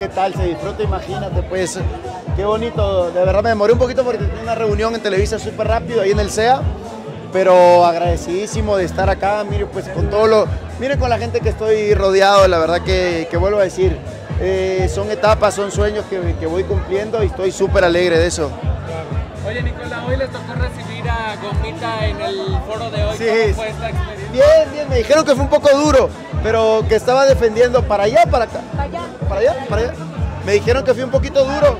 ¿Qué tal? Se disfruta, imagínate, pues qué bonito. De verdad me demoré un poquito porque tenía una reunión en Televisa súper rápido ahí en el CEA, pero agradecidísimo de estar acá. Mire, pues con todo lo. Mire con la gente que estoy rodeado, la verdad que, que vuelvo a decir, eh, son etapas, son sueños que, que voy cumpliendo y estoy súper alegre de eso. Oye, Nicola, hoy les tocó recibir a Gomita en el foro de hoy. Sí, ¿Cómo sí. fue esta experiencia? Bien, bien, me dijeron que fue un poco duro, pero que estaba defendiendo para allá, para acá. Para allá, Me dijeron que fue un poquito duro,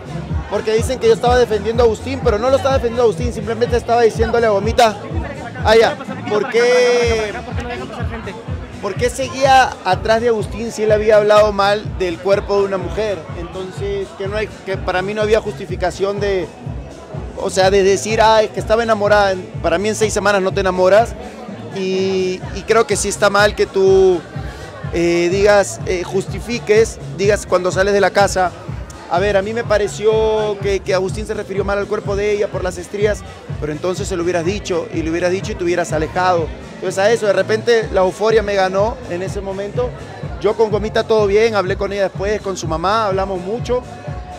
porque dicen que yo estaba defendiendo a Agustín, pero no lo estaba defendiendo a Agustín, simplemente estaba diciéndole a Gomita, allá, ¿por qué, por qué seguía atrás de Agustín si él había hablado mal del cuerpo de una mujer? Entonces, que, no hay, que para mí no había justificación de, o sea, de decir, ay, que estaba enamorada. Para mí en seis semanas no te enamoras. Y creo que sí está mal que tú eh, digas, eh, justifiques, digas cuando sales de la casa. A ver, a mí me pareció que, que Agustín se refirió mal al cuerpo de ella por las estrías, pero entonces se lo hubieras dicho y lo hubieras dicho y te hubieras alejado. Entonces a eso, de repente la euforia me ganó en ese momento. Yo con Gomita todo bien, hablé con ella después, con su mamá, hablamos mucho,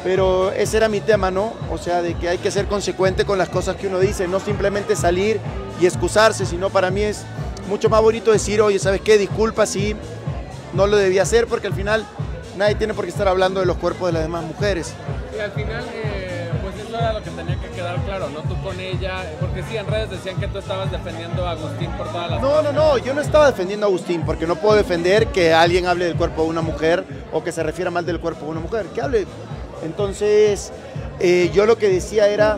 pero ese era mi tema, ¿no? O sea, de que hay que ser consecuente con las cosas que uno dice, no simplemente salir y excusarse, sino para mí es mucho más bonito decir, oye, ¿sabes qué? Disculpa si no lo debía hacer, porque al final nadie tiene por qué estar hablando de los cuerpos de las demás mujeres. Y al final, eh, pues eso era lo que tenía que quedar claro, ¿no? Tú con ella, porque sí, en redes decían que tú estabas defendiendo a Agustín por todas las No, no, no, yo no estaba defendiendo a Agustín, porque no puedo defender que alguien hable del cuerpo de una mujer o que se refiera mal del cuerpo de una mujer, que hable. Entonces, eh, yo lo que decía era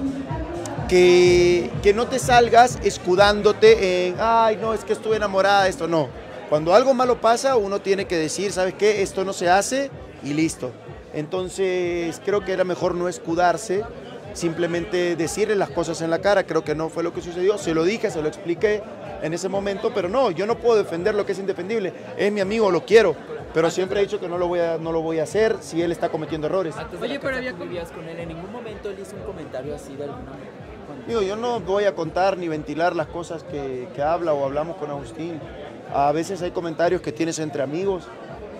que, que no te salgas escudándote en, ay, no, es que estuve enamorada, esto no. Cuando algo malo pasa, uno tiene que decir, ¿sabes qué? Esto no se hace y listo. Entonces, creo que era mejor no escudarse, simplemente decirle las cosas en la cara. Creo que no fue lo que sucedió. Se lo dije, se lo expliqué en ese momento, pero no, yo no puedo defender lo que es indefendible. Es mi amigo, lo quiero, pero siempre he dicho que no lo voy a, no lo voy a hacer si él está cometiendo errores. Antes Oye, pero había tú com- vivías con él, en ningún momento él hizo un comentario así de alguna manera. Digo, yo no voy a contar ni ventilar las cosas que, que habla o hablamos con Agustín. A veces hay comentarios que tienes entre amigos,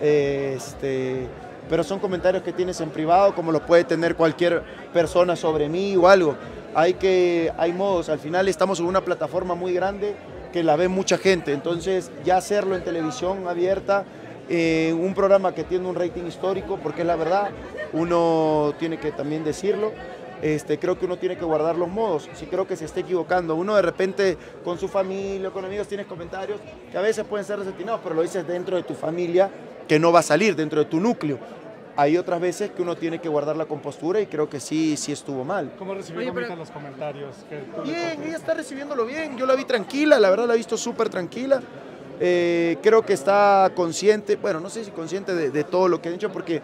este, pero son comentarios que tienes en privado, como los puede tener cualquier persona sobre mí o algo. Hay, que, hay modos, al final estamos en una plataforma muy grande que la ve mucha gente, entonces ya hacerlo en televisión abierta, eh, un programa que tiene un rating histórico, porque es la verdad, uno tiene que también decirlo, este, creo que uno tiene que guardar los modos. Si creo que se está equivocando, uno de repente con su familia, con amigos, tienes comentarios que a veces pueden ser desatinados, pero lo dices dentro de tu familia, que no va a salir, dentro de tu núcleo. Hay otras veces que uno tiene que guardar la compostura y creo que sí, sí estuvo mal. ¿Cómo recibió Oye, pero- los comentarios? Bien, ella está recibiéndolo bien. Yo la vi tranquila, la verdad la he visto súper tranquila. Eh, creo que está consciente, bueno, no sé si consciente de, de todo lo que han hecho, porque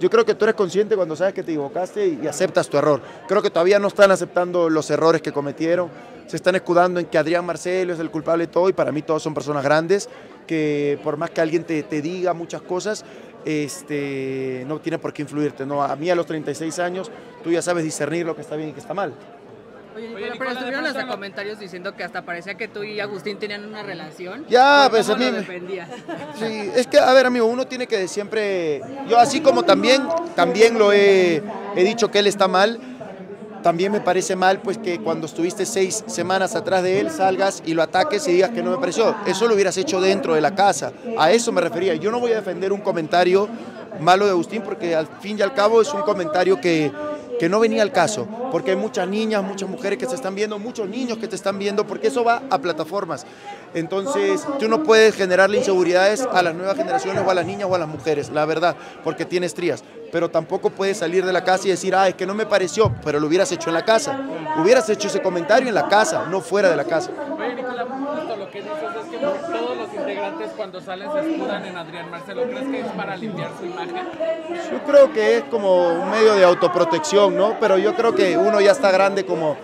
yo creo que tú eres consciente cuando sabes que te equivocaste y, aceptas tu error. Creo que todavía no están aceptando los errores que cometieron. Se están escudando en que Adrián Marcelo es el culpable de todo y para mí todos son personas grandes que por más que alguien te, te diga muchas cosas, este, no tiene por qué influirte. ¿no? A mí a los 36 años tú ya sabes discernir lo que está bien y que está mal. Oye, Nicola, Nicola, pero estuvieron hasta no- comentarios diciendo que hasta parecía que tú y Agustín tenían una relación. Ya, ¿Por pues, a mí lo me- defendías? Sí, es que, a ver, amigo, uno tiene que siempre. Yo, así como también, también lo he, he dicho que él está mal, también me parece mal, pues, que cuando estuviste seis semanas atrás de él salgas y lo ataques y digas que no me pareció. Eso lo hubieras hecho dentro de la casa. A eso me refería. Yo no voy a defender un comentario malo de Agustín porque al fin y al cabo es un comentario que, que no venía al caso, porque hay muchas niñas, muchas mujeres que se están viendo, muchos niños que te están viendo, porque eso va a plataformas. Entonces, tú no puedes generarle inseguridades a las nuevas generaciones o a las niñas o a las mujeres, la verdad, porque tienes trías. Pero tampoco puedes salir de la casa y decir, ah, es que no me pareció, pero lo hubieras hecho en la casa. Hubieras hecho ese comentario en la casa, no fuera de la casa. Justo lo que dices es que todos los integrantes cuando salen se escudan en Adrián Marcelo. ¿Crees que es para limpiar su imagen? Yo creo que es como un medio de autoprotección, ¿no? Pero yo creo que uno ya está grande como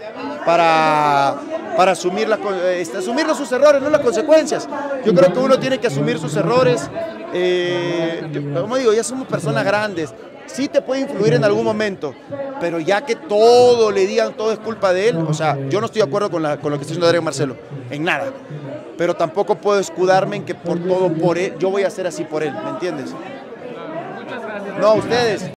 para, para asumir, co- este, asumir sus errores, no las consecuencias. Yo creo que uno tiene que asumir sus errores. Eh, yo- como digo, ya somos personas grandes. Sí te puede influir en algún momento, pero ya que todo le digan, todo es culpa de él, o sea, yo no estoy de acuerdo con, la- con lo que está diciendo Adrián Marcelo, en nada. Pero tampoco puedo escudarme en que por todo, por él, yo voy a hacer así por él, ¿me entiendes? Muchas gracias. No, ustedes.